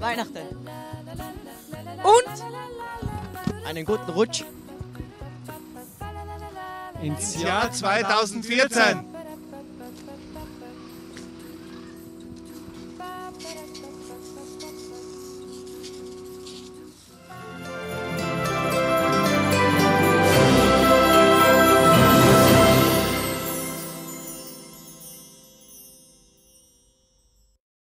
Weihnachten. Und einen guten Rutsch ins Jahr 2014.